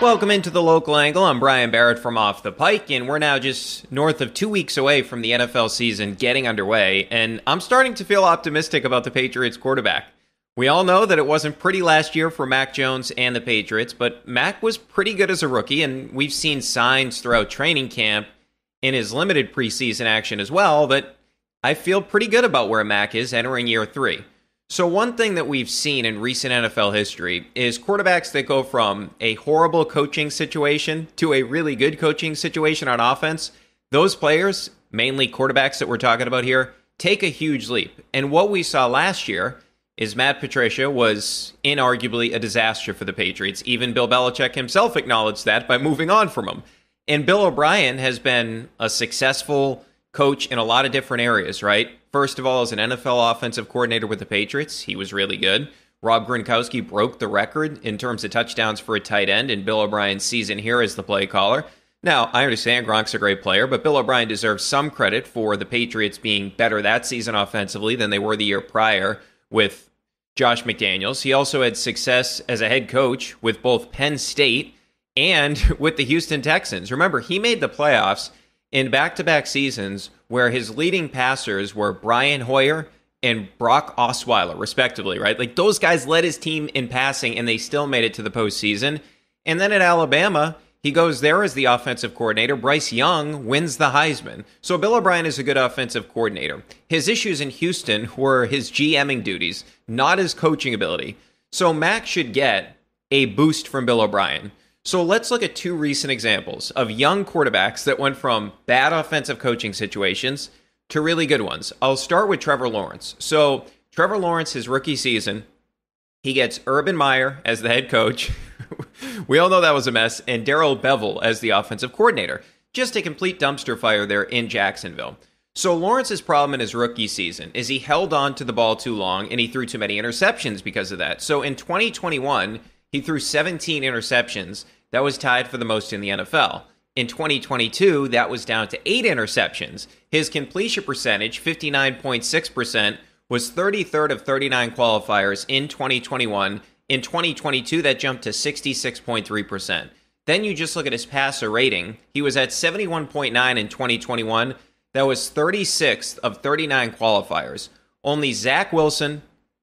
Welcome into the local angle. I'm Brian Barrett from Off the Pike, and we're now just north of two weeks away from the NFL season getting underway. And I'm starting to feel optimistic about the Patriots quarterback. We all know that it wasn't pretty last year for Mac Jones and the Patriots, but Mac was pretty good as a rookie, and we've seen signs throughout training camp in his limited preseason action as well that I feel pretty good about where Mac is entering year three. So, one thing that we've seen in recent NFL history is quarterbacks that go from a horrible coaching situation to a really good coaching situation on offense. Those players, mainly quarterbacks that we're talking about here, take a huge leap. And what we saw last year is Matt Patricia was inarguably a disaster for the Patriots. Even Bill Belichick himself acknowledged that by moving on from him. And Bill O'Brien has been a successful coach in a lot of different areas, right? First of all, as an NFL offensive coordinator with the Patriots, he was really good. Rob Gronkowski broke the record in terms of touchdowns for a tight end in Bill O'Brien's season here as the play caller. Now, I understand Gronk's a great player, but Bill O'Brien deserves some credit for the Patriots being better that season offensively than they were the year prior with Josh McDaniels. He also had success as a head coach with both Penn State and with the Houston Texans. Remember, he made the playoffs in back to back seasons where his leading passers were Brian Hoyer and Brock Osweiler, respectively, right? Like those guys led his team in passing and they still made it to the postseason. And then at Alabama, he goes there as the offensive coordinator. Bryce Young wins the Heisman. So Bill O'Brien is a good offensive coordinator. His issues in Houston were his GMing duties, not his coaching ability. So Mac should get a boost from Bill O'Brien. So let's look at two recent examples of young quarterbacks that went from bad offensive coaching situations to really good ones. I'll start with Trevor Lawrence. So, Trevor Lawrence, his rookie season, he gets Urban Meyer as the head coach. we all know that was a mess, and Darrell Bevell as the offensive coordinator. Just a complete dumpster fire there in Jacksonville. So Lawrence's problem in his rookie season is he held on to the ball too long and he threw too many interceptions because of that. So in 2021, he threw 17 interceptions. That was tied for the most in the NFL. In 2022, that was down to eight interceptions. His completion percentage, 59.6%, was 33rd of 39 qualifiers in 2021. In 2022, that jumped to 66.3%. Then you just look at his passer rating. He was at 71.9 in 2021. That was 36th of 39 qualifiers. Only Zach Wilson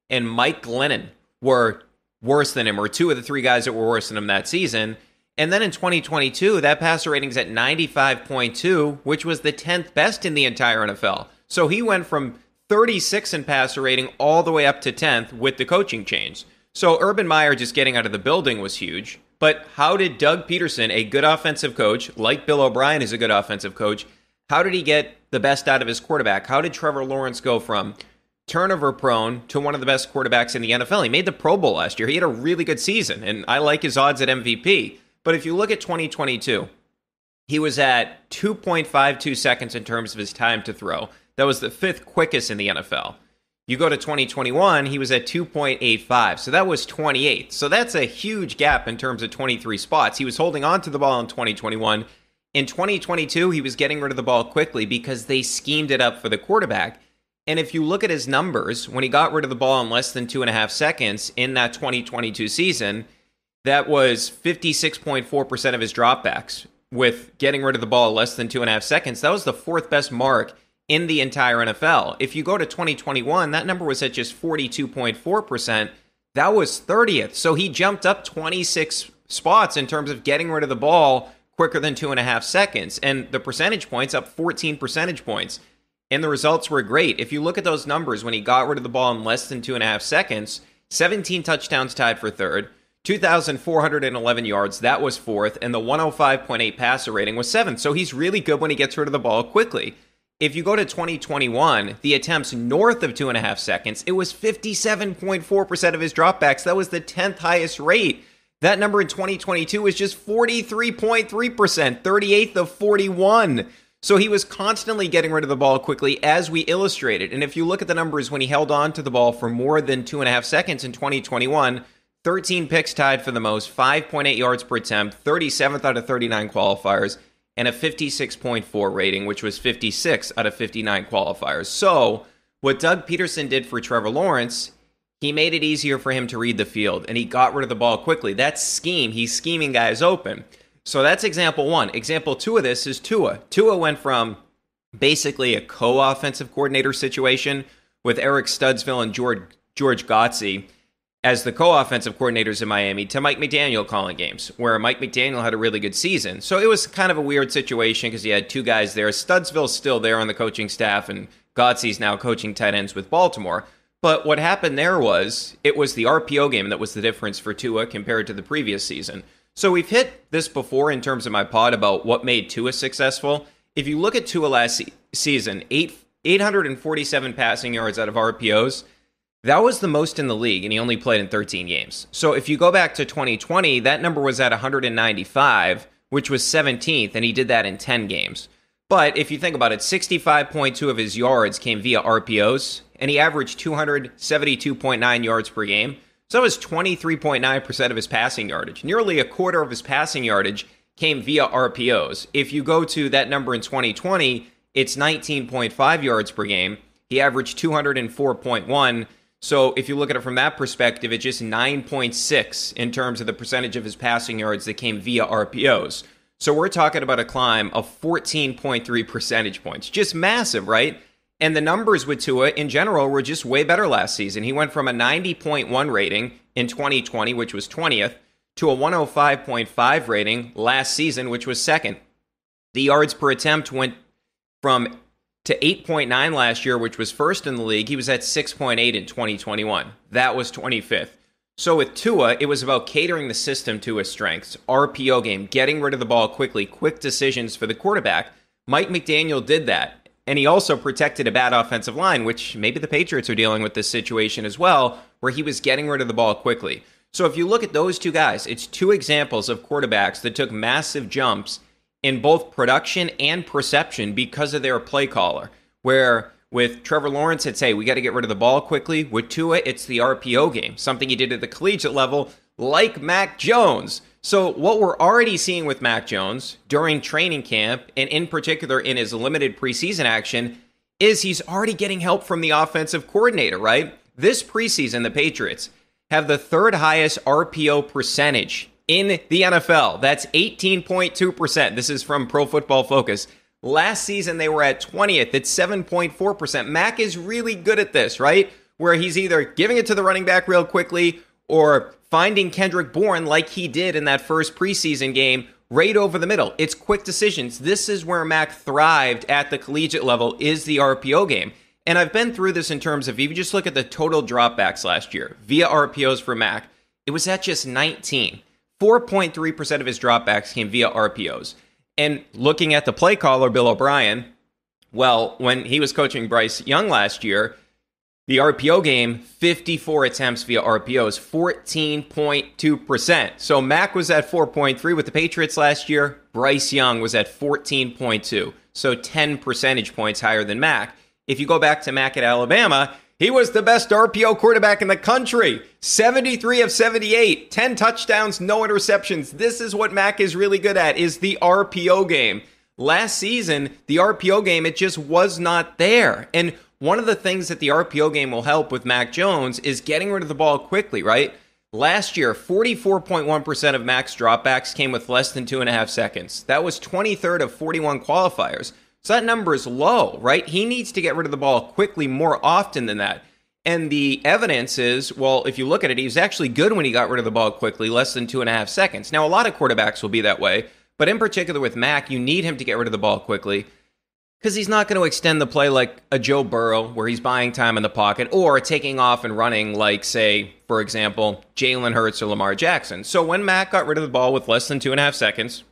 and Mike Glennon were worse than him, or two of the three guys that were worse than him that season. And then in 2022, that passer rating's at 95.2, which was the 10th best in the entire NFL. So he went from 36 in passer rating all the way up to 10th with the coaching change. So Urban Meyer just getting out of the building was huge. But how did Doug Pederson, a good offensive coach, like Bill O'Brien is a good offensive coach, how did he get the best out of his quarterback? How did Trevor Lawrence go from turnover prone to one of the best quarterbacks in the NFL? He made the Pro Bowl last year. He had a really good season, and I like his odds at MVP. But if you look at 2022, he was at 2.52 seconds in terms of his time to throw. That was the fifth quickest in the NFL. You go to 2021, he was at 2.85. So that was 28th. So that's a huge gap in terms of 23 spots. He was holding on to the ball in 2021. In 2022, he was getting rid of the ball quickly because they schemed it up for the quarterback. And if you look at his numbers, when he got rid of the ball in less than two and a half seconds in that 2022 season, that was 56.4% of his dropbacks with getting rid of the ball less than two and a half seconds. That was the fourth best mark in the entire NFL. If you go to 2021, that number was at just 42.4%. That was 30th. So he jumped up 26 spots in terms of getting rid of the ball quicker than two and a half seconds. And the percentage points up 14 percentage points. And the results were great. If you look at those numbers when he got rid of the ball in less than two and a half seconds, 17 touchdowns tied for third. 2,411 yards, that was fourth, and the 105.8 passer rating was seventh. So he's really good when he gets rid of the ball quickly. If you go to 2021, the attempts north of two and a half seconds, it was 57.4% of his dropbacks. That was the 10th highest rate. That number in 2022 was just 43.3%, 38th of 41. So he was constantly getting rid of the ball quickly, as we illustrated. And if you look at the numbers when he held on to the ball for more than two and a half seconds in 2021, 13 picks tied for the most, 5.8 yards per attempt, 37th out of 39 qualifiers, and a 56.4 rating, which was 56 out of 59 qualifiers. So, what Doug Pederson did for Trevor Lawrence, he made it easier for him to read the field and he got rid of the ball quickly. That's scheme. He's scheming guys open. So that's example one. Example two of this is Tua. Tua went from basically a co offensive coordinator situation with Eric Studesville and George, George Godsey as the co-offensive coordinators in Miami to Mike McDaniel calling games, where Mike McDaniel had a really good season. So it was kind of a weird situation because he had two guys there. Studesville's still there on the coaching staff, and Godsey's now coaching tight ends with Baltimore. But what happened there was it was the RPO game that was the difference for Tua compared to the previous season. So we've hit this before in terms of my pod about what made Tua successful. If you look at Tua last se- season, eight, 847 passing yards out of RPOs that was the most in the league, and he only played in 13 games. So if you go back to 2020, that number was at 195, which was 17th, and he did that in 10 games. But if you think about it, 65.2 of his yards came via RPOs, and he averaged 272.9 yards per game. So that was 23.9% of his passing yardage. Nearly a quarter of his passing yardage came via RPOs. If you go to that number in 2020, it's 19.5 yards per game. He averaged 204.1 so if you look at it from that perspective, it's just 9.6 in terms of the percentage of his passing yards that came via RPOs. So we're talking about a climb of 14.3 percentage points. Just massive, right? And the numbers with Tua in general were just way better last season. He went from a 90.1 rating in 2020, which was 20th, to a 105.5 rating last season, which was second. The yards per attempt went from to 8.9 last year, which was first in the league. He was at 6.8 in 2021. That was 25th. So with Tua, it was about catering the system to his strengths. RPO game, getting rid of the ball quickly, quick decisions for the quarterback. Mike McDaniel did that. And he also protected a bad offensive line, which maybe the Patriots are dealing with this situation as well, where he was getting rid of the ball quickly. So if you look at those two guys, it's two examples of quarterbacks that took massive jumps in both production and perception because of their play caller. Where with Trevor Lawrence, it's hey, we got to get rid of the ball quickly. With Tua, it's the RPO game, something he did at the collegiate level, like Mac Jones. So, what we're already seeing with Mac Jones during training camp, and in particular in his limited preseason action, is he's already getting help from the offensive coordinator, right? This preseason, the Patriots have the third highest RPO percentage in the NFL. That's 18.2%. This is from Pro Football Focus. Last season, they were at 20th. It's 7.4%. Mac is really good at this, right? Where he's either giving it to the running back real quickly or finding Kendrick Bourne like he did in that first preseason game right over the middle. It's quick decisions. This is where Mac thrived at the collegiate level is the RPO game. And I've been through this in terms of if you just look at the total dropbacks last year via RPOs for Mac, it was at just 19. 4.3% of his dropbacks came via RPOs. And looking at the play caller, Bill O'Brien, well, when he was coaching Bryce Young last year, the RPO game, 54 attempts via RPOs, 14.2%. So Mac was at 4.3 with the Patriots last year. Bryce Young was at 14.2. So 10 percentage points higher than Mac. If you go back to Mac at Alabama, he was the best RPO quarterback in the country. 73 of 78, 10 touchdowns, no interceptions. This is what Mac is really good at is the RPO game. Last season, the RPO game it just was not there. And one of the things that the RPO game will help with Mac Jones is getting rid of the ball quickly, right? Last year, 44.1% of Mac's dropbacks came with less than two and a half seconds. That was 23rd of 41 qualifiers. So that number is low, right? He needs to get rid of the ball quickly more often than that. And the evidence is, well, if you look at it, he was actually good when he got rid of the ball quickly, less than two and a half seconds. Now, a lot of quarterbacks will be that way, but in particular with Mac, you need him to get rid of the ball quickly because he's not going to extend the play like a Joe Burrow, where he's buying time in the pocket, or taking off and running like, say, for example, Jalen Hurts or Lamar Jackson. So when Mac got rid of the ball with less than two and a half seconds,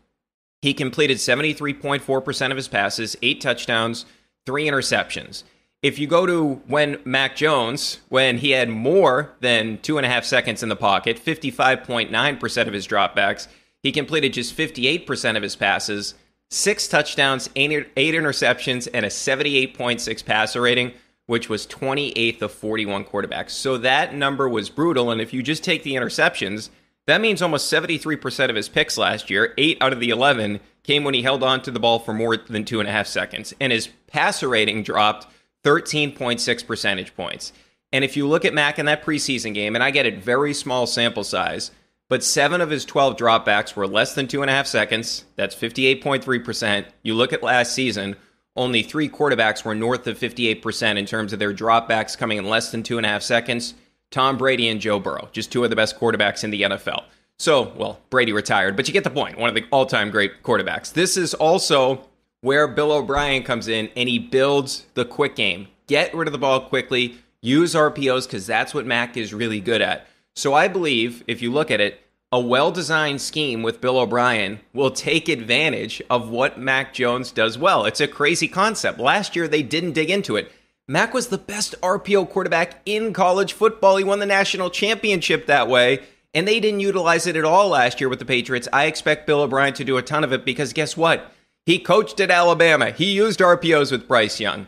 he completed 73.4% of his passes, eight touchdowns, three interceptions. If you go to when Mac Jones, when he had more than two and a half seconds in the pocket, 55.9% of his dropbacks, he completed just 58% of his passes, six touchdowns, eight, eight interceptions, and a 78.6 passer rating, which was 28th of 41 quarterbacks. So that number was brutal. And if you just take the interceptions, that means almost 73% of his picks last year, 8 out of the 11, came when he held on to the ball for more than two and a half seconds. And his passer rating dropped 13.6 percentage points. And if you look at Mac in that preseason game, and I get it, very small sample size, but seven of his 12 dropbacks were less than two and a half seconds. That's 58.3%. You look at last season, only three quarterbacks were north of 58% in terms of their dropbacks coming in less than two and a half seconds. Tom Brady and Joe Burrow, just two of the best quarterbacks in the NFL. So, well, Brady retired, but you get the point. One of the all time great quarterbacks. This is also where Bill O'Brien comes in and he builds the quick game. Get rid of the ball quickly, use RPOs because that's what Mac is really good at. So I believe if you look at it, a well designed scheme with Bill O'Brien will take advantage of what Mac Jones does well. It's a crazy concept. Last year, they didn't dig into it. Mac was the best RPO quarterback in college football. He won the national championship that way, and they didn't utilize it at all last year with the Patriots. I expect Bill O'Brien to do a ton of it because guess what? He coached at Alabama. He used RPOs with Bryce Young.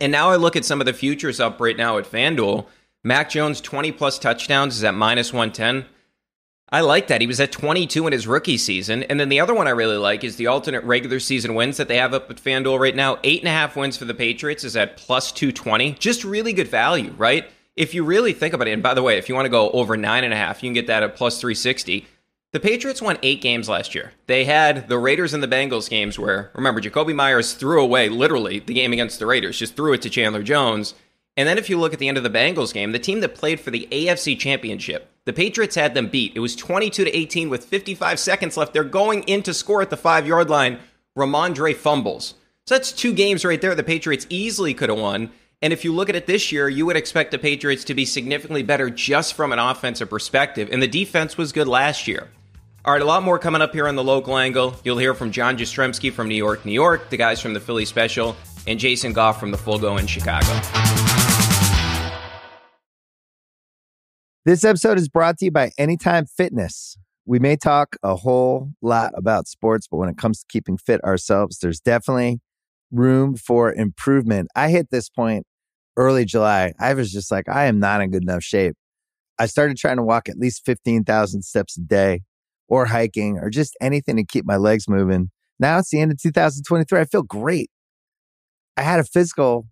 And now I look at some of the futures up right now at FanDuel. Mac Jones 20 plus touchdowns is at minus 110. I like that. He was at 22 in his rookie season. And then the other one I really like is the alternate regular season wins that they have up at FanDuel right now. Eight and a half wins for the Patriots is at plus 220. Just really good value, right? If you really think about it, and by the way, if you want to go over nine and a half, you can get that at plus 360. The Patriots won eight games last year. They had the Raiders and the Bengals games where, remember, Jakobi Meyers threw away literally the game against the Raiders, just threw it to Chandler Jones. And then if you look at the end of the Bengals game, the team that played for the AFC Championship, the Patriots had them beat. It was 22 to 18 with 55 seconds left. They're going in to score at the five yard line. Rhamondre fumbles. So that's two games right there the Patriots easily could have won. And if you look at it this year, you would expect the Patriots to be significantly better just from an offensive perspective. And the defense was good last year. All right, a lot more coming up here on the local angle. You'll hear from John Jastremski from New York, New York, the guys from the Philly Special, and Jason Goff from the Full Go in Chicago. This episode is brought to you by Anytime Fitness. We may talk a whole lot about sports, but when it comes to keeping fit ourselves, there's definitely room for improvement. I hit this point early July. I was just like, I am not in good enough shape. I started trying to walk at least 15,000 steps a day or hiking or just anything to keep my legs moving. Now it's the end of 2023. I feel great. I had a physical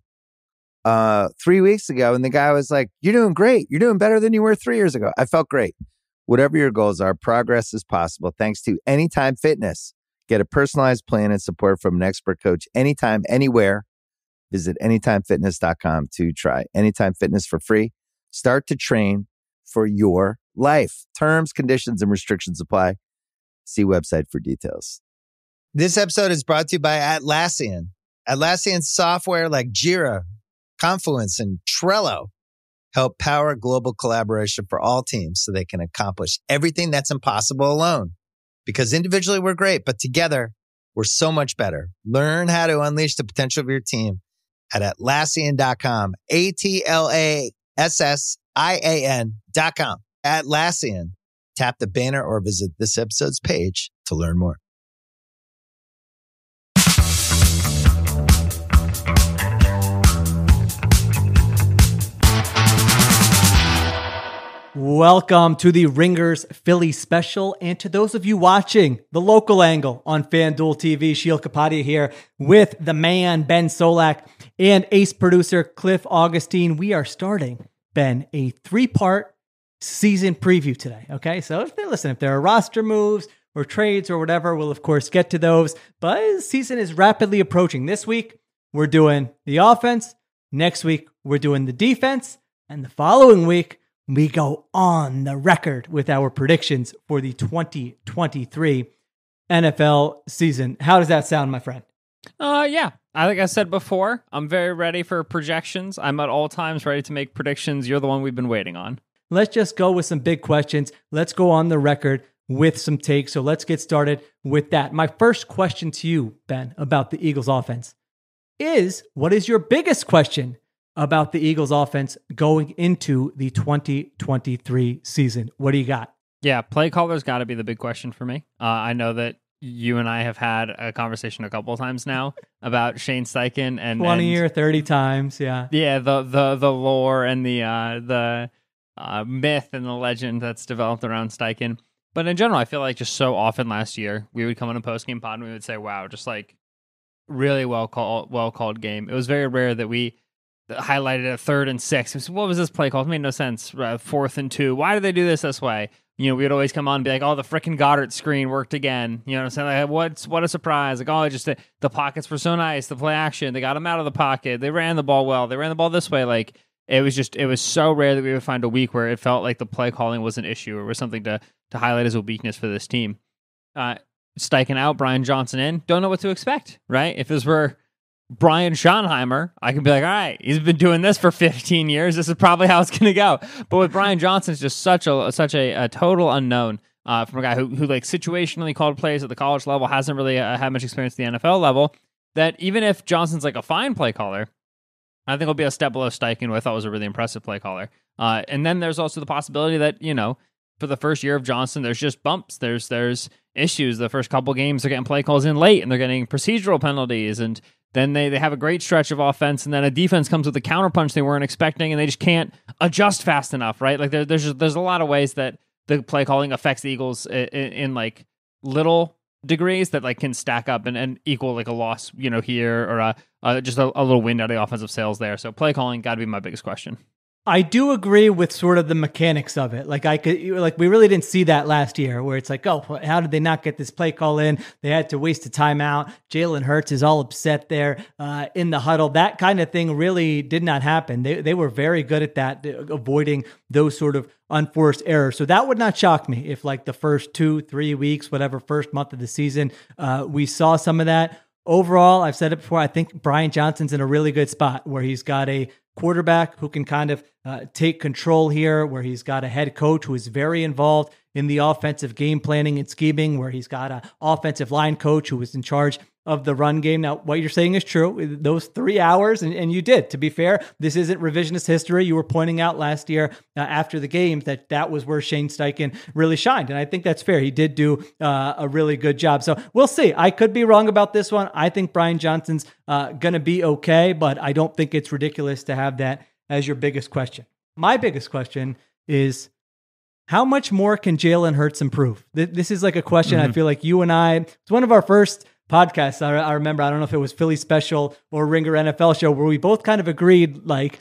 uh, three weeks ago, and the guy was like, You're doing great. You're doing better than you were three years ago. I felt great. Whatever your goals are, progress is possible thanks to Anytime Fitness. Get a personalized plan and support from an expert coach anytime, anywhere. Visit anytimefitness.com to try Anytime Fitness for free. Start to train for your life. Terms, conditions, and restrictions apply. See website for details. This episode is brought to you by Atlassian. Atlassian software like Jira, Confluence, and Trello help power global collaboration for all teams so they can accomplish everything that's impossible alone. Because individually we're great, but together we're so much better. Learn how to unleash the potential of your team at Atlassian.com. A T L A S S I A N.com. Atlassian. Tap the banner or visit this episode's page to learn more. Welcome to the Ringers Philly special. And to those of you watching the local angle on FanDuel TV, Sheil Kapadia here with the man, Ben Solak, and ace producer Cliff Augustin. We are starting, Ben, a three part season preview today. Okay. So if they listen, if there are roster moves or trades or whatever, we'll of course get to those. But season is rapidly approaching. This week, we're doing the offense. Next week, we're doing the defense. And the following week, we go on the record with our predictions for the 2023 NFL season. How does that sound, my friend? Uh, yeah. I like I said before, I'm very ready for projections. I'm at all times ready to make predictions. You're the one we've been waiting on. Let's just go with some big questions. Let's go on the record with some takes. So let's get started with that. My first question to you, Ben, about the Eagles offense is what is your biggest question about the Eagles offense going into the 2023 season. What do you got? Yeah, play caller's got to be the big question for me. Uh, I know that you and I have had a conversation a couple of times now about Shane Steichen and 20 and, or 30 times, yeah. Yeah, the the the lore and the uh the uh, myth and the legend that's developed around Steichen. But in general, I feel like just so often last year we would come on a post game pod and we would say, "Wow, just like really well called well called game." It was very rare that we highlighted a third and six. What was this play called? It made no sense. Uh, fourth and two. Why did they do this this way? You know, we'd always come on and be like, "Oh, the freaking Goedert screen worked again." You know what I'm saying? Like, what's what a surprise! Like, oh, just the, the pockets were so nice. The play action, they got him out of the pocket. They ran the ball well. They ran the ball this way. Like, it was just it was so rare that we would find a week where it felt like the play calling was an issue or was something to to highlight as a weakness for this team. Uh, Steichen out, Brian Johnson in. Don't know what to expect, right? If this were Brian Schottenheimer, I could be like, all right, he's been doing this for 15 years. This is probably how it's going to go. But with Brian Johnson, it's just such a such a, a total unknown uh, from a guy who, who like situationally called plays at the college level, hasn't really uh, had much experience at the NFL level. That even if Johnson's like a fine play caller, I think he'll be a step below Steichen, who I thought was a really impressive play caller. Uh, and then there's also the possibility that you know for the first year of Johnson, there's just bumps. There's there's issues. The first couple games, they're getting play calls in late, and they're getting procedural penalties, and then they, they have a great stretch of offense, and then a defense comes with a counterpunch they weren't expecting, and they just can't adjust fast enough, right? Like there, there's just, there's a lot of ways that the play calling affects the Eagles in, in, in, like little degrees that like can stack up and, and equal like a loss, you know, here or a, just a, a little wind out of the offensive sails there. So play calling got to be my biggest question. I do agree with sort of the mechanics of it. Like I could, like we really didn't see that last year, where it's like, oh, how did they not get this play call in? They had to waste a timeout. Jalen Hurts is all upset there uh, in the huddle. That kind of thing really did not happen. They they were very good at that, avoiding those sort of unforced errors. So that would not shock me if, like the first two, three weeks, whatever first month of the season, uh, we saw some of that overall, I've said it before, I think Brian Johnson's in a really good spot where he's got a quarterback who can kind of uh, take control here, where he's got a head coach who is very involved in the offensive game planning and scheming, where he's got an offensive line coach who is in charge of the run game. Now, what you're saying is true. Those three hours, and, and you did. To be fair, this isn't revisionist history. You were pointing out last year uh, after the game that that was where Shane Steichen really shined, and I think that's fair. He did do uh, a really good job. So we'll see. I could be wrong about this one. I think Brian Johnson's uh, going to be okay, but I don't think it's ridiculous to have that as your biggest question. My biggest question is how much more can Jalen Hurts improve? This is like a question mm-hmm. I feel like you and I, it's one of our first podcasts. I, I, remember, I don't know if it was Philly Special or Ringer NFL show, where we both kind of agreed like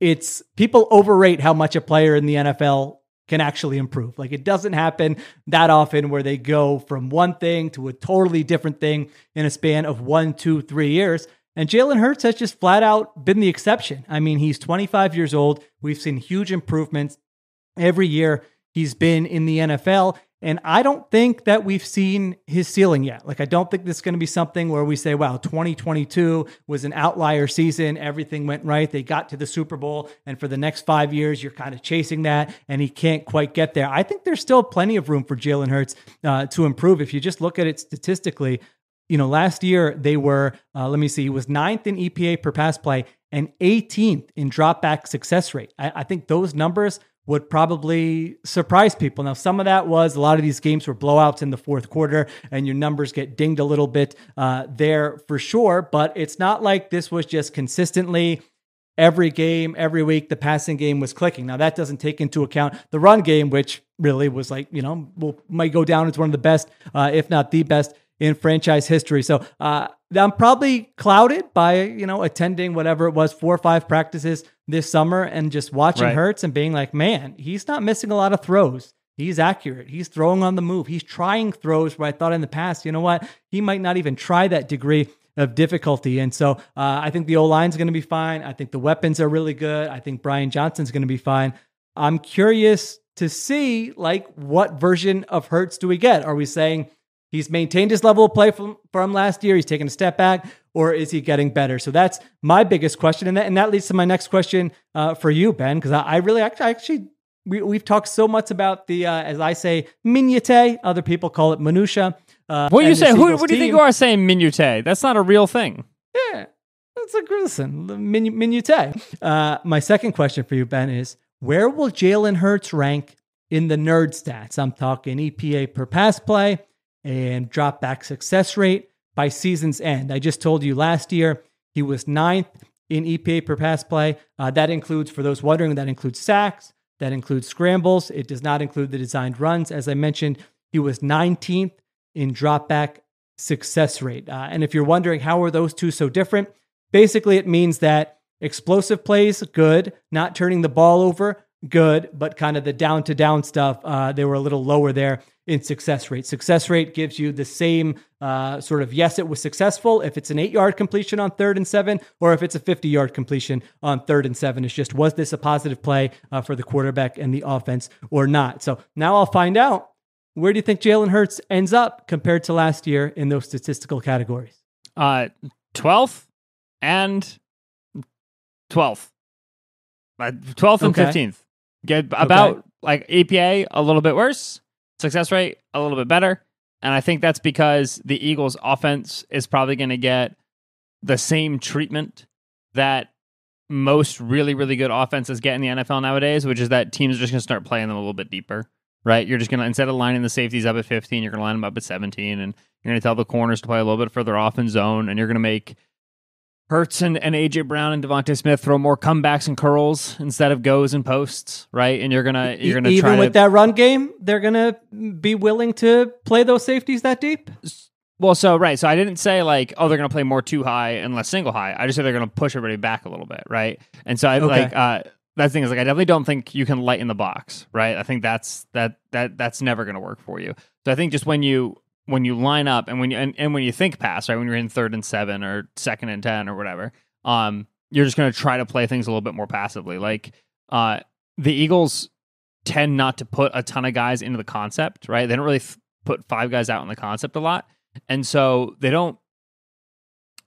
it's people overrate how much a player in the NFL can actually improve. Like it doesn't happen that often where they go from one thing to a totally different thing in a span of one, two, three years. And Jalen Hurts has just flat out been the exception. I mean, he's 25 years old. We've seen huge improvements every year he's been in the NFL. And I don't think that we've seen his ceiling yet. Like, I don't think this is going to be something where we say, wow, 2022 was an outlier season. Everything went right. They got to the Super Bowl. And for the next five years, you're kind of chasing that and he can't quite get there. I think there's still plenty of room for Jalen Hurts uh, to improve. If you just look at it statistically, you know, last year they were, uh, let me see, he was ninth in EPA per pass play and 18th in dropback success rate. I, I think those numbers would probably surprise people. Now, some of that was a lot of these games were blowouts in the fourth quarter, and your numbers get dinged a little bit uh, there for sure. But it's not like this was just consistently every game, every week, the passing game was clicking. Now, that doesn't take into account the run game, which really was like, you know, will, might go down as one of the best, uh, if not the best in franchise history. So uh, I'm probably clouded by you know attending whatever it was four or five practices this summer and just watching right. Hurts and being like, man, he's not missing a lot of throws. He's accurate. He's throwing on the move. He's trying throws where I thought in the past, you know what, he might not even try that degree of difficulty. And so uh, I think the O line's going to be fine. I think the weapons are really good. I think Brian Johnson's going to be fine. I'm curious to see like what version of Hurts do we get? Are we saying He's maintained his level of play from, from last year. He's taken a step back, or is he getting better? So that's my biggest question, and that, and that leads to my next question uh, for you, Ben, because I, I, really actually, actually we, we've talked so much about the, uh, as I say, minutiae. Other people call it minutia. Uh, what do you say? Who, what do you think you are saying minutiae? That's not a real thing. Yeah, that's a listen min, minutiae. Uh, my second question for you, Ben, is where will Jalen Hurts rank in the nerd stats? I'm talking EPA per pass play and drop back success rate by season's end. I just told you last year he was ninth in EPA per pass play. Uh, that includes, for those wondering, that includes sacks, that includes scrambles. It does not include the designed runs. As I mentioned, he was 19th in drop back success rate. Uh, and if you're wondering how are those two so different, basically it means that Explosive plays, good. Not turning the ball over, good. But kind of the down to down stuff, uh, they were a little lower there in success rate. Success rate gives you the same uh, sort of yes, it was successful if it's an eight yard completion on third and seven, or if it's a 50 yard completion on third and seven. It's just was this a positive play uh, for the quarterback and the offense or not? So now I'll find out. Where do you think Jalen Hurts ends up compared to last year in those statistical categories? Uh, 12th and 12th. Uh, 12th and Okay. 15th. Get about Okay. like EPA a little bit worse, success rate a little bit better. And I think that's because the Eagles offense is probably going to get the same treatment that most really, really good offenses get in the NFL nowadays, which is that teams are just going to start playing them a little bit deeper, right? You're just going to, instead of lining the safeties up at 15, you're going to line them up at 17, and you're going to tell the corners to play a little bit further off in zone, and you're going to make Hurts and, and AJ Brown and DeVonta Smith throw more comebacks and curls instead of goes and posts, right? And you're gonna you're gonna even try with to that run game, they're gonna be willing to play those safeties that deep. Well, so right, so I didn't say like, oh, they're going to play more two high and less single high. I just said they're going to push everybody back a little bit, right? And so I Okay. like uh, that thing is like I definitely don't think you can lighten the box, right? I think that's that that that's never going to work for you. So I think just when you when you line up and when you and, and when you think pass, right, when you're in third and seven or second and ten or whatever, um, you're just going to try to play things a little bit more passively. Like uh, the Eagles tend not to put a ton of guys into the concept, right? They don't really put five guys out in the concept a lot. And so they don't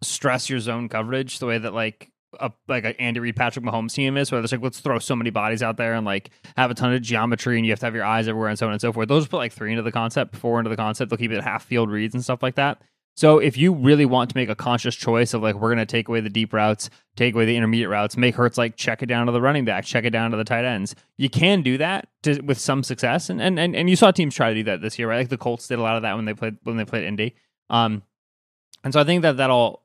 stress your zone coverage the way that like a like a Andy Reid Patrick Mahomes team is, where it's like let's throw so many bodies out there and like have a ton of geometry and you have to have your eyes everywhere and so on and so forth. Just put like three into the concept, four into the concept. They'll keep it at half field reads and stuff like that. So if you really want to make a conscious choice of like we're going to take away the deep routes, take away the intermediate routes, make Hurts like check it down to the running back, check it down to the tight ends, you can do that to, with some success. And, and and and you saw teams try to do that this year, right? Like the Colts did a lot of that when they played when they played Indy. Um, and so I think that that'll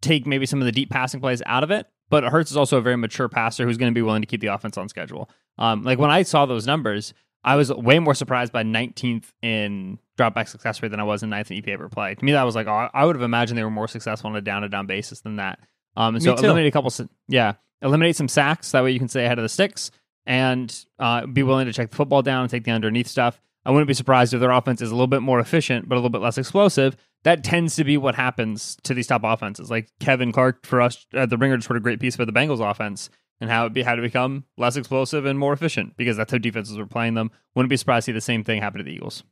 take maybe some of the deep passing plays out of it. But Hurts is also a very mature passer who's going to be willing to keep the offense on schedule. Um, like when I saw those numbers, I was way more surprised by 19th in dropback success rate than I was in 9th in EPA per play. To me, that was like, oh, I would have imagined they were more successful on a down to down basis than that. Um, and Me so too. eliminate a couple, yeah, eliminate some sacks. That way you can stay ahead of the sticks and uh, be willing to check the football down and take the underneath stuff. I wouldn't be surprised if their offense is a little bit more efficient, but a little bit less explosive. That tends to be what happens to these top offenses. Like Kevin Clark for us at the Ringer just wrote a great piece for the Bengals offense and how it be, to become less explosive and more efficient because that's how defenses were playing them. Wouldn't be surprised to see the same thing happen to the Eagles.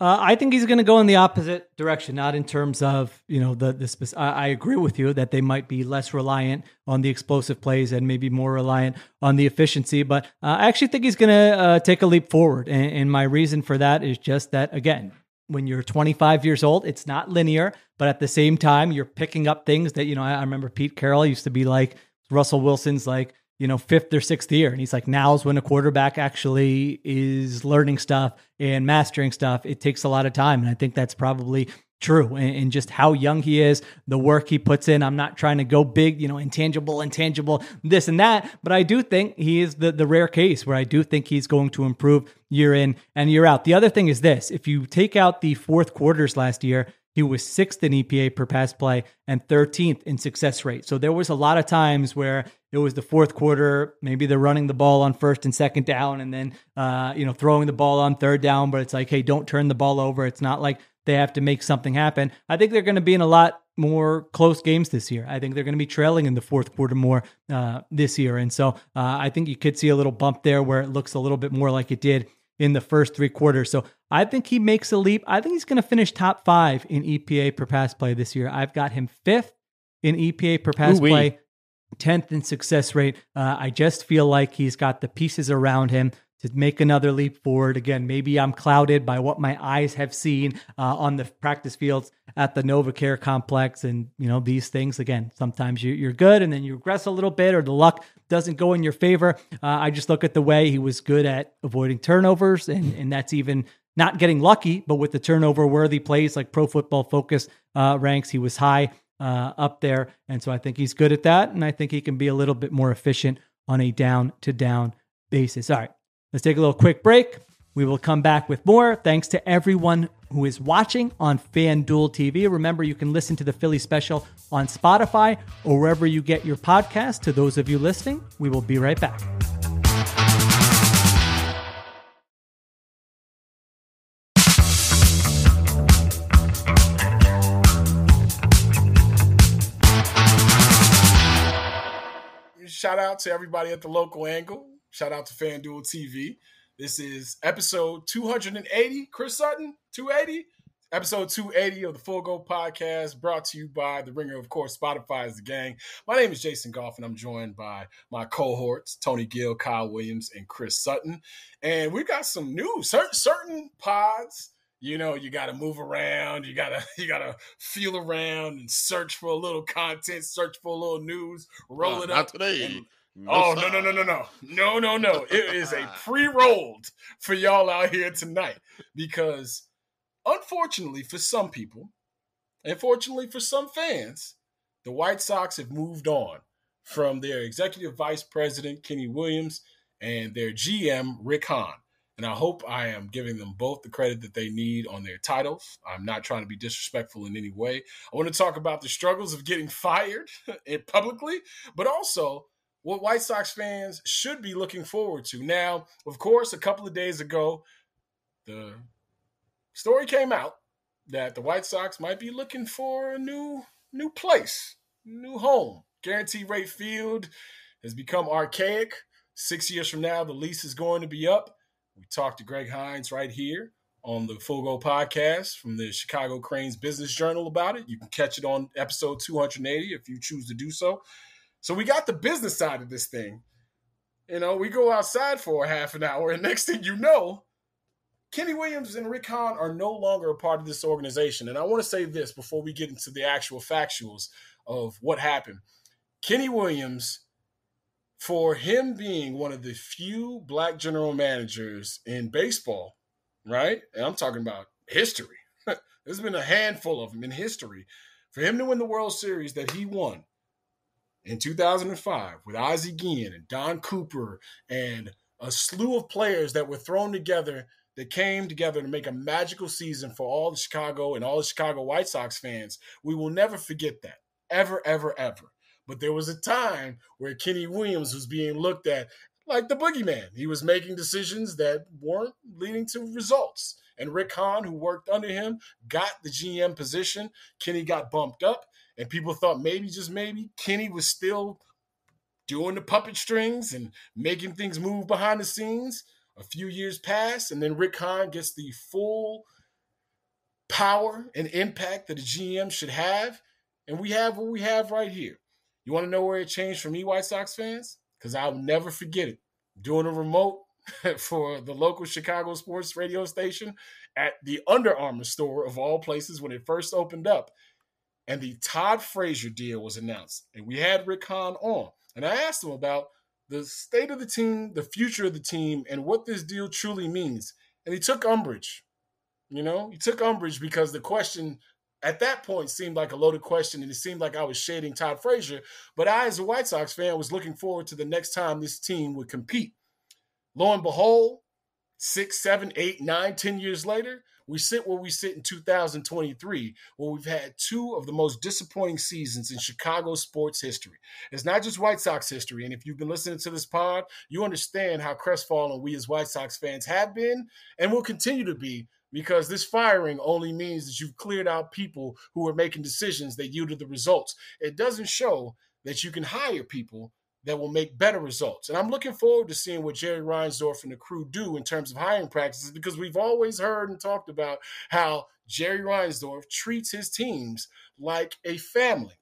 Uh, I think he's going to go in the opposite direction, not in terms of you know the the. Spec- I, I agree with you that they might be less reliant on the explosive plays and maybe more reliant on the efficiency. But uh, I actually think he's going to uh, take a leap forward, and, and my reason for that is just that again, when you're 25 years old, it's not linear, but at the same time, you're picking up things that you know. I, I remember Pete Carroll used to be like Russell Wilson's like you know, fifth or sixth year. And he's like, now's when a quarterback actually is learning stuff and mastering stuff. It takes a lot of time. And I think that's probably true. And, and just how young he is, the work he puts in. I'm not trying to go big, you know, intangible, intangible, this and that. But I do think he is the, the rare case where I do think he's going to improve year in and year out. The other thing is this if you take out the fourth quarters last year, he was sixth in EPA per pass play and 13th in success rate. So there was a lot of times where it was the fourth quarter, maybe they're running the ball on first and second down, and then uh, you know throwing the ball on third down. But it's like, hey, don't turn the ball over. It's not like they have to make something happen. I think they're going to be in a lot more close games this year. I think they're going to be trailing in the fourth quarter more uh, this year, and so uh, I think you could see a little bump there where it looks a little bit more like it did in the first three quarters. So I think he makes a leap. I think he's going to finish top five in EPA per pass play this year. I've got him fifth in EPA per pass Ooh-wee. play, 10th in success rate. Uh, I just feel like he's got the pieces around him to make another leap forward. Again, maybe I'm clouded by what my eyes have seen uh, on the practice fields at the NovaCare complex. And, you know, these things, again, sometimes you, you're good and then you regress a little bit or the luck doesn't go in your favor. Uh, I just look at the way he was good at avoiding turnovers, and, and that's even not getting lucky, but with the turnover worthy plays like Pro Football Focus uh, ranks, he was high uh, up there. And so I think he's good at that. And I think he can be a little bit more efficient on a down to down basis. All right, let's take a little quick break. We will come back with more. Thanks to everyone who is watching on FanDuel TV. Remember, you can listen to the Philly special on Spotify or wherever you get your podcast. To those of you listening, we will be right back. Shout out to everybody at the local angle. Shout out to FanDuel TV. This is episode 280. Chris Sutton, 280. Episode 280 of the Full Go Podcast, brought to you by The Ringer, of course, Spotify is the gang. My name is Jason Goff, and I'm joined by my cohorts, Tony Gill, Kyle Williams, and Chris Sutton. And we've got some news. Certain, certain pods, you know, you got to move around, you got to you got to feel around and search for a little content, search for a little news, roll Uh, it not up. today. and- No, oh no no no no no no no no! It is a pre-rolled for y'all out here tonight because, unfortunately for some people, and fortunately for some fans, the White Sox have moved on from their executive vice president Kenny Williams and their GM Rick Hahn. And I hope I am giving them both the credit that they need on their titles. I'm not trying to be disrespectful in any way. I want to talk about the struggles of getting fired publicly, but also what White Sox fans should be looking forward to. Now, of course, a couple of days ago, the story came out that the White Sox might be looking for a new new place, new home. Guaranteed Rate Field has become archaic. Six years from now, the lease is going to be up. We talked to Greg Hinz right here on the Full Go podcast from the Chicago Crain's Business Journal about it. You can catch it on episode 280 if you choose to do so. So we got the business side of this thing. You know, we go outside for a half an hour, and next thing you know, Kenny Williams and Rick Hahn are no longer a part of this organization. And I want to say this before we get into the actual factuals of what happened. Kenny Williams, for him being one of the few black general managers in baseball, right? And I'm talking about history. There's been a handful of them in history. For him to win the World Series that he won in 2005 with Ozzie Guillen and Don Cooper and a slew of players that were thrown together that came together to make a magical season for all the Chicago and all the Chicago White Sox fans. We will never forget that. Ever, ever, ever. But there was a time where Kenny Williams was being looked at like the boogeyman. He was making decisions that weren't leading to results. And Rick Hahn, who worked under him, got the GM position. Kenny got bumped up, and people thought maybe, just maybe, Kenny was still doing the puppet strings and making things move behind the scenes. A few years pass, and then Rick Hahn gets the full power and impact that a GM should have. And we have what we have right here. You want to know where it changed for me, White Sox fans? Because I'll never forget it. Doing a remote for the local Chicago sports radio station at the Under Armour store of all places when it first opened up. And the Todd Frazier deal was announced. And we had Rick Hahn on. And I asked him about the state of the team, the future of the team, and what this deal truly means. And he took umbrage. You know, he took umbrage because the question at that point seemed like a loaded question, and it seemed like I was shading Todd Frazier. But I, as a White Sox fan, was looking forward to the next time this team would compete. Lo and behold, six, seven, eight, nine, ten years later, we sit where we sit in 2023, where we've had two of the most disappointing seasons in Chicago sports history. It's not just White Sox history. And if you've been listening to this pod, you understand how crestfallen we as White Sox fans have been and will continue to be because this firing only means that you've cleared out people who are making decisions that yielded the results. It doesn't show that you can hire people that will make better results. And I'm looking forward to seeing what Jerry Reinsdorf and the crew do in terms of hiring practices because we've always heard and talked about how Jerry Reinsdorf treats his teams like a family.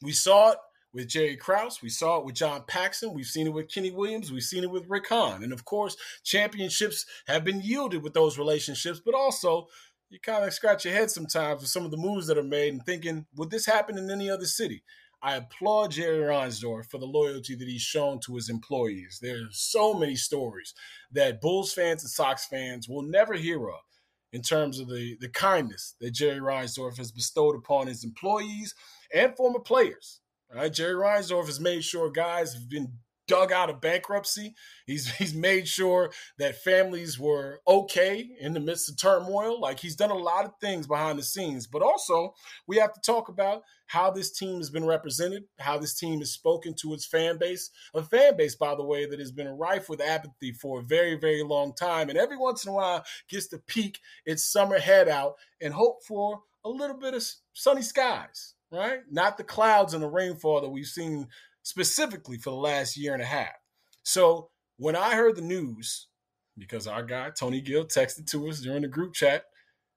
We saw it with Jerry Krause. We saw it with John Paxson. We've seen it with Kenny Williams. We've seen it with Rick Hahn. And of course, championships have been yielded with those relationships, but also you kind of scratch your head sometimes with some of the moves that are made and thinking, would this happen in any other city? I applaud Jerry Reinsdorf for the loyalty that he's shown to his employees. There are so many stories that Bulls fans and Sox fans will never hear of in terms of the, the kindness that Jerry Reinsdorf has bestowed upon his employees and former players. Jerry Reinsdorf has made sure guys have been dug out of bankruptcy. He's he's made sure that families were okay in the midst of turmoil. Like he's done a lot of things behind the scenes. But also, we have to talk about how this team has been represented, how this team has spoken to its fan base. A fan base, by the way, that has been rife with apathy for a very, very long time. And every once in a while gets to peek its summer head out and hope for a little bit of sunny skies, right? Not the clouds and the rainfall that we've seen specifically for the last year and a half. So when I heard the news, because our guy Tony Gill texted to us during the group chat,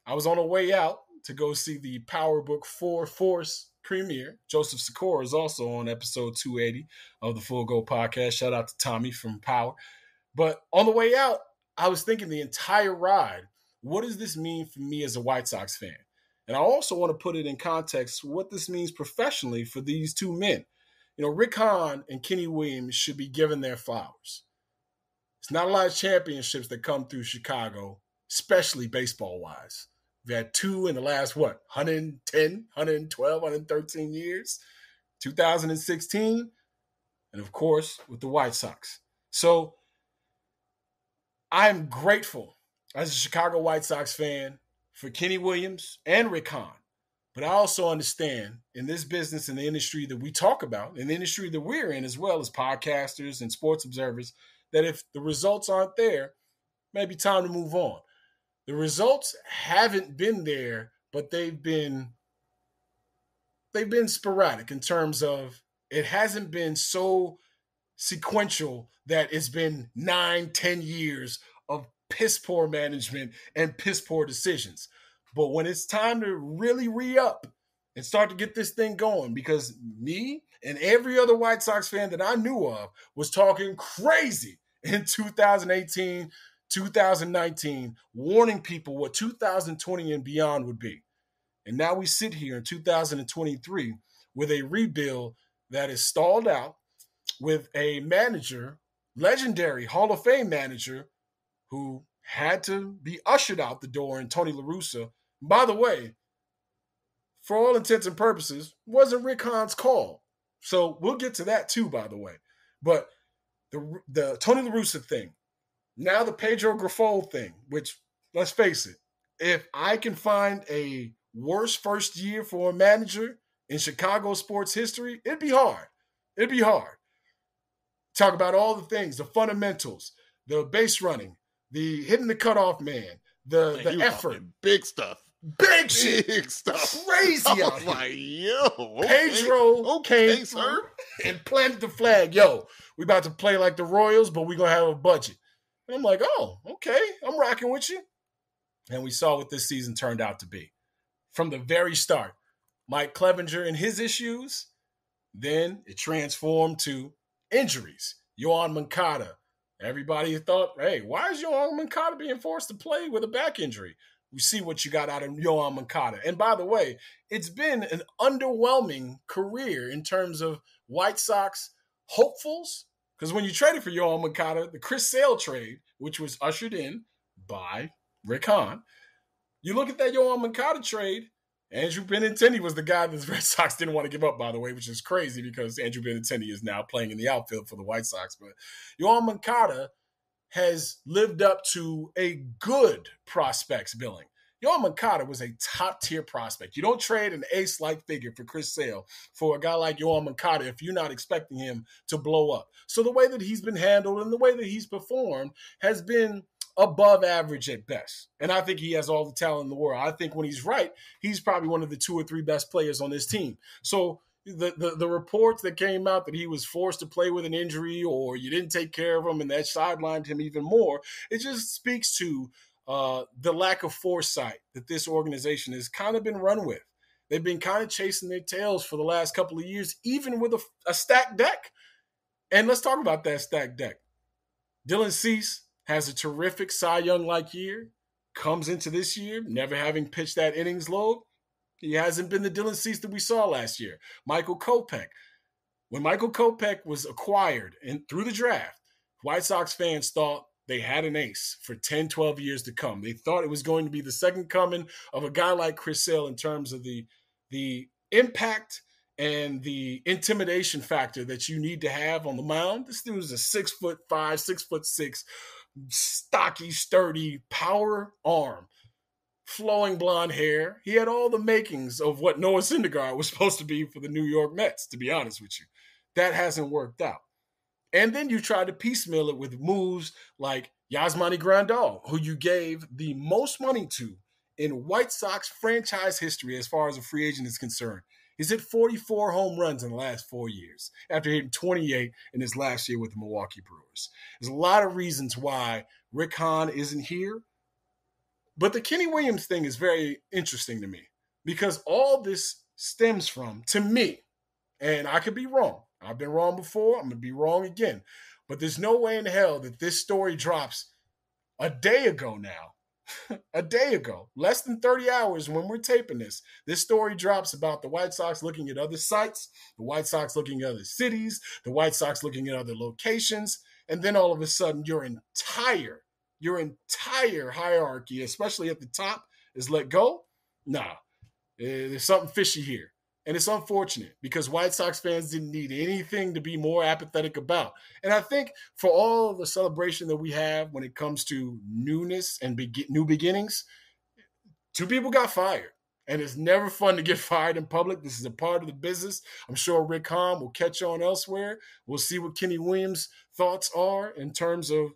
I was on the way out to go see the Power Book 4 Force premiere. Joseph Sikora is also on episode 280 of the Full Go podcast. Shout out to Tommy from Power. But on the way out, I was thinking the entire ride, what does this mean for me as a White Sox fan? And I also want to put it in context what this means professionally for these two men you know, Rick Hahn and Kenny Williams should be given their flowers. It's not a lot of championships that come through Chicago, especially baseball wise. We've had two in the last, what, 110, 112, 113 years, 2016, and of course, with the White Sox. So I'm grateful as a Chicago White Sox fan for Kenny Williams and Rick Hahn but I also understand in this business and the industry that we talk about, in the industry that we're in, as well as podcasters and sports observers, that if the results aren't there, maybe time to move on. The results haven't been there, but they've been they've been sporadic in terms of it hasn't been so sequential that it's been nine, ten years of piss poor management and piss poor decisions. But when it's time to really re up and start to get this thing going, because me and every other White Sox fan that I knew of was talking crazy in 2018, 2019, warning people what 2020 and beyond would be. And now we sit here in 2023 with a rebuild that is stalled out, with a manager, legendary Hall of Fame manager, who had to be ushered out the door in Tony La Russa by the way, for all intents and purposes, wasn't Rick Hahn's call. So we'll get to that too, by the way. But the the Tony La Russa thing, now the Pedro Grifol thing, which let's face it, if I can find a worse first year for a manager in Chicago sports history, it'd be hard. It'd be hard. Talk about all the things, the fundamentals, the base running, the hitting the cutoff man, the the effort, big stuff. Big shit. Big stuff. Crazy I out was here. like, yo. Okay. Pedro okay, came sir. and planted the flag. Yo, we about to play like the Royals, but we gonna have a budget. And I'm like, oh, okay, I'm rocking with you. And we saw what this season turned out to be. From the very start, Mike Clevinger and his issues, then it transformed to injuries. Yoán Moncada. Everybody thought, hey, why is Yoán Moncada being forced to play with a back injury? We see what you got out of Yoán Moncada. And by the way, it's been an underwhelming career in terms of White Sox hopefuls. Because when you traded for Yoán Moncada, the Chris Sale trade, which was ushered in by Rick Hahn, you look at that Yoán Moncada trade, Andrew Benintendi was the guy that the Red Sox didn't want to give up, by the way, which is crazy because Andrew Benintendi is now playing in the outfield for the White Sox. But Yoán Moncada has lived up to a good prospects billing. Yoán Moncada was a top tier prospect. You don't trade an ace like figure for Chris Sale for a guy like Yoán Moncada if you're not expecting him to blow up. So the way that he's been handled and the way that he's performed has been above average at best. And I think he has all the talent in the world. I think when he's right, he's probably one of the two or three best players on this team. So the, the, the reports that came out that he was forced to play with an injury or you didn't take care of him and that sidelined him even more, it just speaks to uh, the lack of foresight that this organization has kind of been run with. They've been kind of chasing their tails for the last couple of years, even with a, a stacked deck. And let's talk about that stacked deck. Dylan Cease has a terrific Cy Young like year, comes into this year never having pitched that innings load. He hasn't been the Dylan Cease that we saw last year. Michael Kopech. When Michael Kopech was acquired and through the draft, White Sox fans thought they had an ace for 10, 12 years to come. They thought it was going to be the second coming of a guy like Chris Sale in terms of the, the impact and the intimidation factor that you need to have on the mound. This dude is a six foot five, six foot six, stocky, sturdy, power arm, flowing blonde hair. He had all the makings of what Noah Syndergaard was supposed to be for the New York Mets, to be honest with you. That hasn't worked out. And then you try to piecemeal it with moves like Yasmani Grandal, who you gave the most money to in White Sox franchise history as far as a free agent is concerned. He's hit 44 home runs in the last four years after hitting 28 in his last year with the Milwaukee Brewers. There's a lot of reasons why Rick Hahn isn't here. But the Kenny Williams thing is very interesting to me because all this stems from, to me, and I could be wrong. I've been wrong before. I'm going to be wrong again. But there's no way in hell that this story drops a day ago now a day ago, less than 30 hours when we're taping this, this story drops about the White Sox looking at other sites, the White Sox looking at other cities, the White Sox looking at other locations, and then all of a sudden your entire your entire hierarchy, especially at the top, is let go. Nah, eh, there's something fishy here. And it's unfortunate because White Sox fans didn't need anything to be more apathetic about. And I think for all the celebration that we have when it comes to newness and be- new beginnings, two people got fired. And it's never fun to get fired in public. This is a part of the business. I'm sure Rick Hahn will catch on elsewhere. We'll see what Kenny Williams' thoughts are in terms of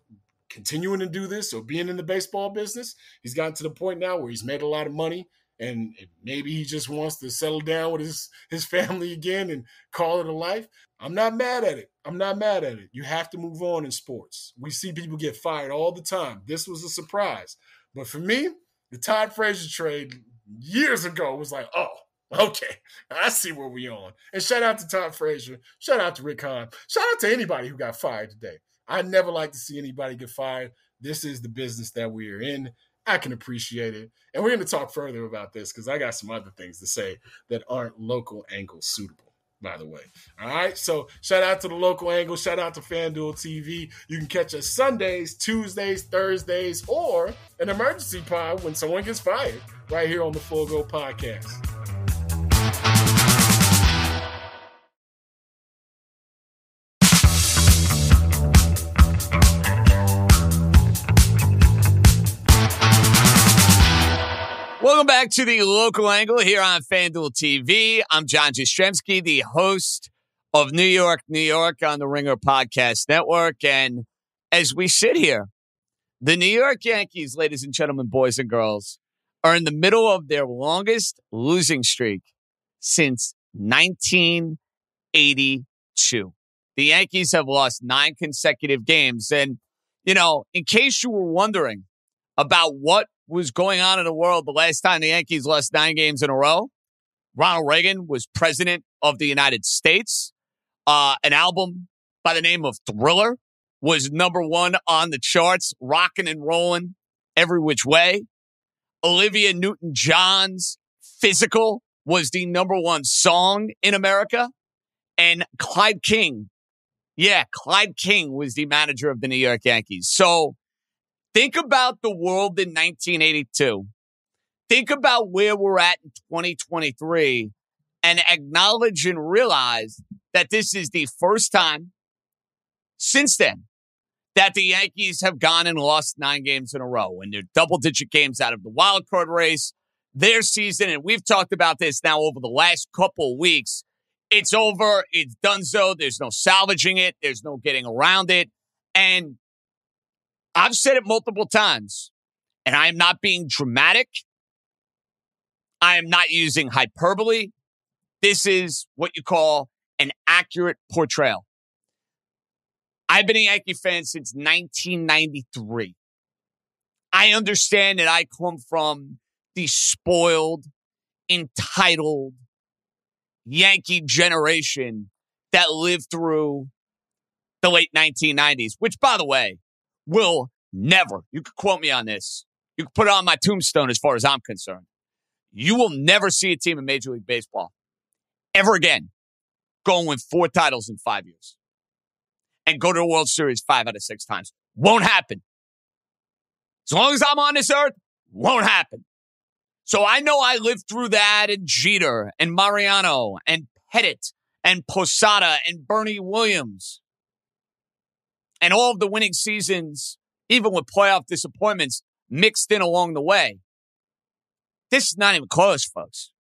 continuing to do this or being in the baseball business. He's gotten to the point now where he's made a lot of money and maybe he just wants to settle down with his his family again and call it a life. I'm not mad at it. I'm not mad at it. You have to move on in sports. We see people get fired all the time. This was a surprise. But for me, the Todd Frazier trade years ago was like, oh, okay, I see where we're on. And shout out to Todd Frazier. Shout out to Rick Hahn. Shout out to anybody who got fired today. I never like to see anybody get fired. This is the business that we are in. I can appreciate it. And we're going to talk further about this because I got some other things to say that aren't local angle suitable, by the way. All right. So shout out to the local angle. Shout out to FanDuel TV. You can catch us Sundays, Tuesdays, Thursdays, or an emergency pod when someone gets fired right here on the Full Go podcast. Welcome back to the local angle here on FanDuel TV. I'm John Jastremski, the host of New York, New York on the Ringer Podcast Network. And as we sit here, the New York Yankees, ladies and gentlemen, boys and girls, are in the middle of their longest losing streak since 1982. The Yankees have lost nine consecutive games. And, you know, in case you were wondering about what was going on in the world the last time the Yankees lost nine games in a row. Ronald Reagan was president of the United States. Uh, an album by the name of Thriller was number one on the charts, rocking and rolling every which way. Olivia Newton John's Physical was the number one song in America. And Clyde King, yeah, Clyde King was the manager of the New York Yankees. So Think about the world in 1982. Think about where we're at in 2023 and acknowledge and realize that this is the first time since then that the Yankees have gone and lost nine games in a row and they're double digit games out of the wild card race. Their season, and we've talked about this now over the last couple weeks. It's over. It's done so. There's no salvaging it. There's no getting around it. And I've said it multiple times, and I am not being dramatic. I am not using hyperbole. This is what you call an accurate portrayal. I've been a Yankee fan since 1993. I understand that I come from the spoiled, entitled Yankee generation that lived through the late 1990s, which, by the way, will never, you could quote me on this. You could put it on my tombstone as far as I'm concerned. You will never see a team in Major League Baseball ever again go and win four titles in five years and go to the World Series five out of six times. Won't happen. As long as I'm on this earth, won't happen. So I know I lived through that and Jeter and Mariano and Pettitte and Posada and Bernie Williams and all of the winning seasons, even with playoff disappointments mixed in along the way. This is not even close, folks.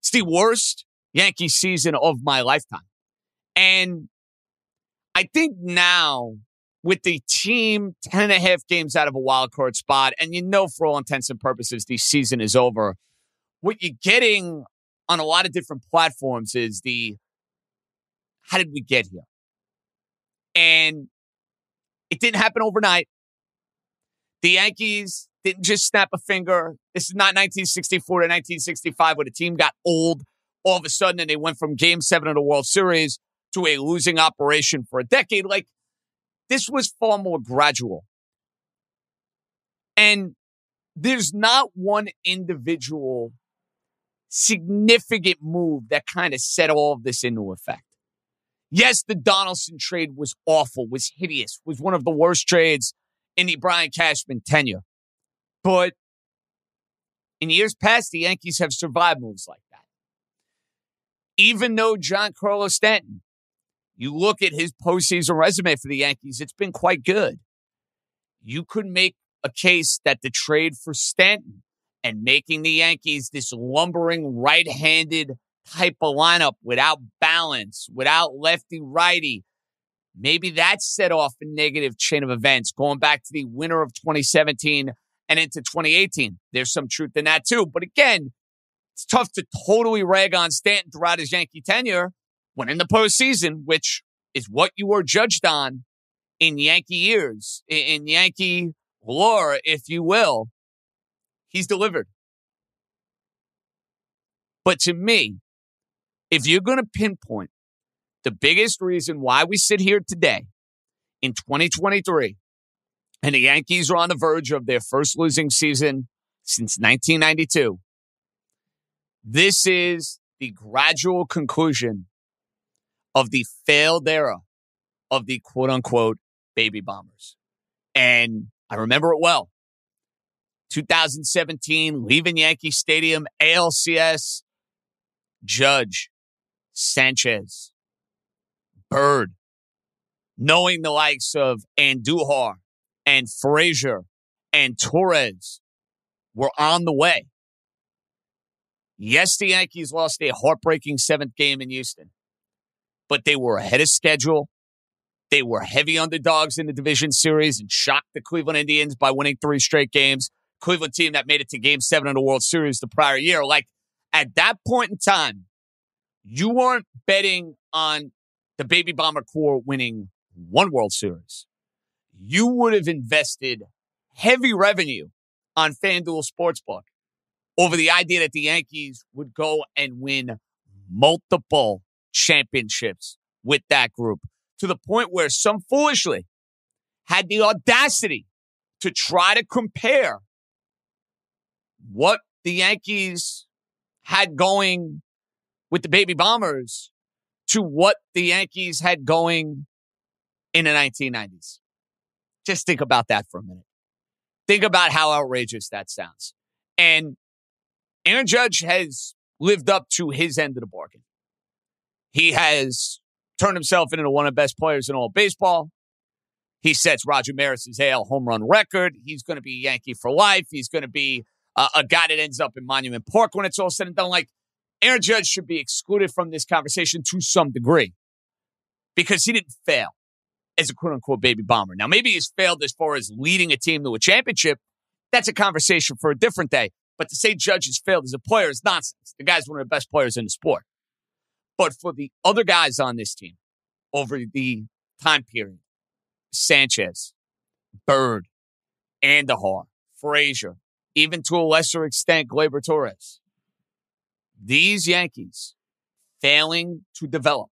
It's the worst Yankee season of my lifetime. And I think now with the team 10 and a half games out of a wild card spot, and you know, for all intents and purposes, the season is over. What you're getting on a lot of different platforms is the how did we get here? And it didn't happen overnight. The Yankees didn't just snap a finger. This is not 1964 to 1965 where the team got old all of a sudden and they went from game seven of the World Series to a losing operation for a decade. Like this was far more gradual. And there's not one individual significant move that kind of set all of this into effect. Yes, the Donaldson trade was awful, was hideous, was one of the worst trades in the Brian Cashman tenure. But in years past, the Yankees have survived moves like that. Even though Giancarlo Stanton, you look at his postseason resume for the Yankees, it's been quite good. You could make a case that the trade for Stanton and making the Yankees this lumbering right handed type of lineup without balance, without lefty righty. Maybe that set off a negative chain of events going back to the winter of 2017 and into 2018. There's some truth in that too. But again, it's tough to totally rag on Stanton throughout his Yankee tenure when in the postseason, which is what you were judged on in Yankee years, in Yankee lore, if you will, he's delivered. But to me, if you're going to pinpoint the biggest reason why we sit here today in 2023 and the Yankees are on the verge of their first losing season since 1992, this is the gradual conclusion of the failed era of the quote unquote baby bombers. And I remember it well. 2017, leaving Yankee Stadium, ALCS, Judge, Sanchez, Bird, knowing the likes of Andujar and Frazier and Torres were on the way. Yes, the Yankees lost a heartbreaking seventh game in Houston, but they were ahead of schedule. They were heavy underdogs in the division series and shocked the Cleveland Indians by winning three straight games. Cleveland team that made it to game seven of the World Series the prior year. Like at that point in time, you weren't betting on the baby bomber core winning one World Series. You would have invested heavy revenue on FanDuel Sportsbook over the idea that the Yankees would go and win multiple championships with that group to the point where some foolishly had the audacity to try to compare what the Yankees had going with the baby bombers to what the Yankees had going in the 1990s. Just think about that for a minute. Think about how outrageous that sounds. And Aaron Judge has lived up to his end of the bargain. He has turned himself into one of the best players in all baseball. He sets Roger Maris's AL home run record. He's going to be a Yankee for life. He's going to be uh, a guy that ends up in Monument Park when it's all said and done. Like Aaron Judge should be excluded from this conversation to some degree because he didn't fail as a quote unquote baby bomber. Now, maybe he's failed as far as leading a team to a championship. That's a conversation for a different day. But to say Judge has failed as a player is nonsense. The guy's one of the best players in the sport. But for the other guys on this team over the time period, Sanchez, Bird, Andujar, Frazier, even to a lesser extent, Gleyber Torres, these Yankees failing to develop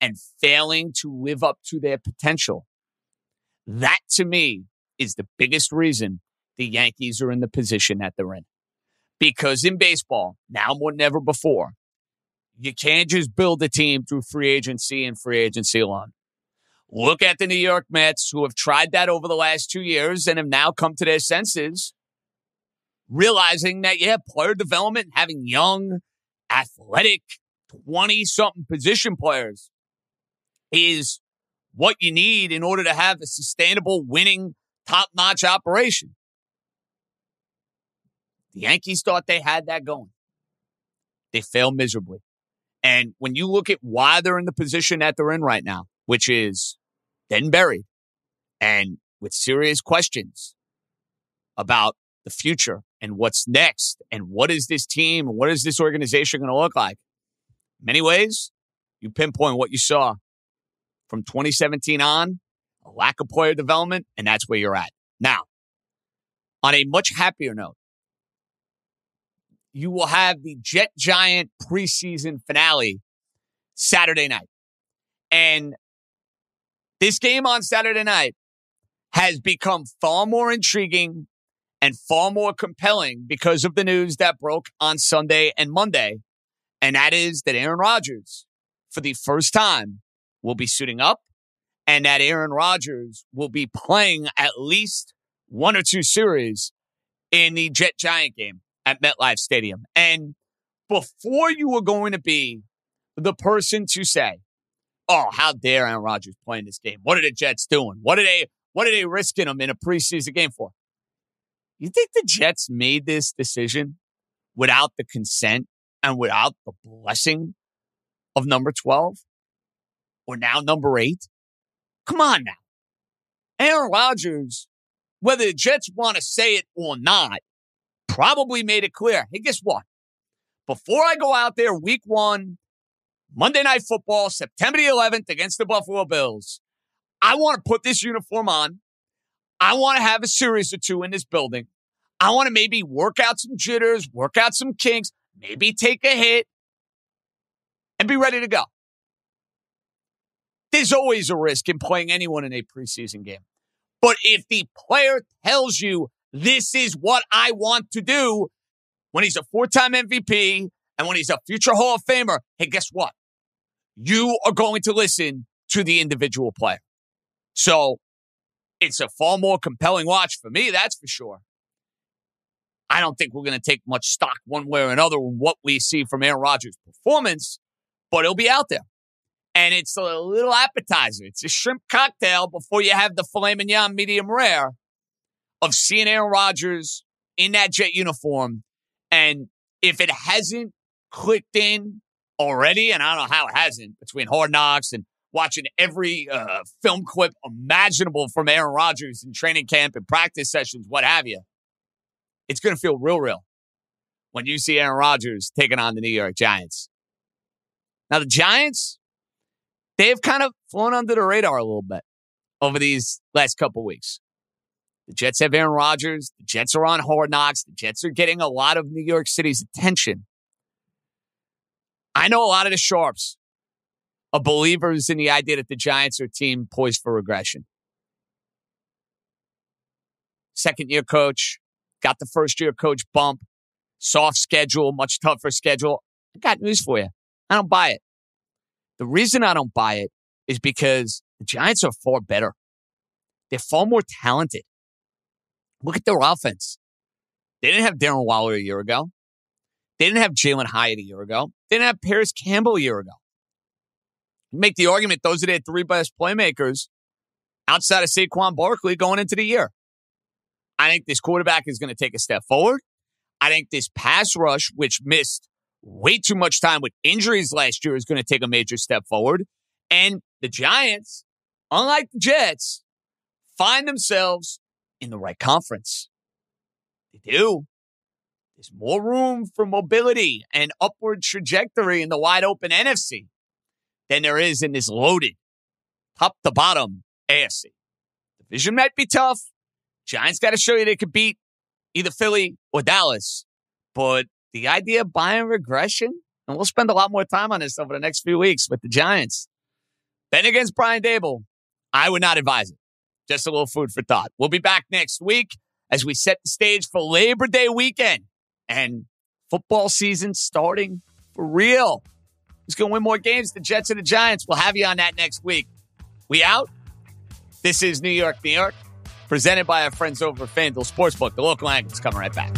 and failing to live up to their potential. That to me is the biggest reason the Yankees are in the position that they're in. Because in baseball, now more than ever before, you can't just build a team through free agency and free agency alone. Look at the New York Mets, who have tried that over the last two years and have now come to their senses, realizing that, yeah, player development, having young, athletic, 20 something position players is what you need in order to have a sustainable, winning, top notch operation. The Yankees thought they had that going. They failed miserably. And when you look at why they're in the position that they're in right now, which is then buried and with serious questions about the future and what's next and what is this team and what is this organization going to look like. many ways, you pinpoint what you saw from 2017 on, a lack of player development, and that's where you're at. Now, on a much happier note, you will have the Jet Giant preseason finale Saturday night. And this game on Saturday night has become far more intriguing and far more compelling because of the news that broke on Sunday and Monday. And that is that Aaron Rodgers, for the first time, will be suiting up and that Aaron Rodgers will be playing at least one or two series in the Jet Giant game at MetLife Stadium. And before you were going to be the person to say, "Oh, how dare Aaron Rodgers playing this game? What are the Jets doing? What are they? What are they risking him in a preseason game for?" You think the Jets made this decision without the consent and without the blessing of number twelve or now number eight? Come on now, Aaron Rodgers. Whether the Jets want to say it or not, probably made it clear. Hey, guess what? Before I go out there week one, Monday Night Football, September the 11th against the Buffalo Bills, I want to put this uniform on. I want to have a series or two in this building. I want to maybe work out some jitters, work out some kinks, maybe take a hit, and be ready to go. There's always a risk in playing anyone in a preseason game. But if the player tells you this is what I want to do when he's a four time MVP and when he's a future Hall of Famer. Hey, guess what? You are going to listen to the individual player. So it's a far more compelling watch for me, that's for sure. I don't think we're going to take much stock one way or another in what we see from Aaron Rodgers' performance, but it'll be out there. And it's a little appetizer. It's a shrimp cocktail before you have the filet mignon medium rare of seeing Aaron Rodgers in that jet uniform. And if it hasn't clicked in already, and I don't know how it hasn't between Hard Knocks and watching every uh, film clip imaginable from Aaron Rodgers in training camp and practice sessions, what have you, it's going to feel real, real when you see Aaron Rodgers taking on the New York Giants. Now, the Giants, they've kind of flown under the radar a little bit over these last couple weeks. The Jets have Aaron Rodgers. The Jets are on Hard Knocks. The Jets are getting a lot of New York City's attention. I know a lot of the Sharps are believers in the idea that the Giants are a team poised for regression. Second year coach, got the first year coach bump, soft schedule, much tougher schedule. I got news for you. I don't buy it. The reason I don't buy it is because the Giants are far better. They're far more talented. Look at their offense. They didn't have Darren Waller a year ago. They didn't have Jalin Hyatt a year ago. They didn't have Parris Campbell a year ago. You make the argument those are their three best playmakers outside of Saquon Barkley going into the year. I think this quarterback is going to take a step forward. I think this pass rush, which missed way too much time with injuries last year, is going to take a major step forward. And the Giants, unlike the Jets, find themselves in the right conference. They do. There's more room for mobility and upward trajectory in the wide open NFC than there is in this loaded, top to bottom AFC. Division might be tough. Giants got to show you they could beat either Philly or Dallas. But the idea of buying regression, and we'll spend a lot more time on this over the next few weeks with the Giants. Ben against Brian Daboll, I would not advise it. Just a little food for thought. We'll be back next week as we set the stage for Labor Day weekend and football season starting for real. Who's going to win more games, the Jets or the Giants? We'll have you on that next week. We out. This is New York, New York, presented by our friends over at FanDuel Sportsbook. The local angles coming right back.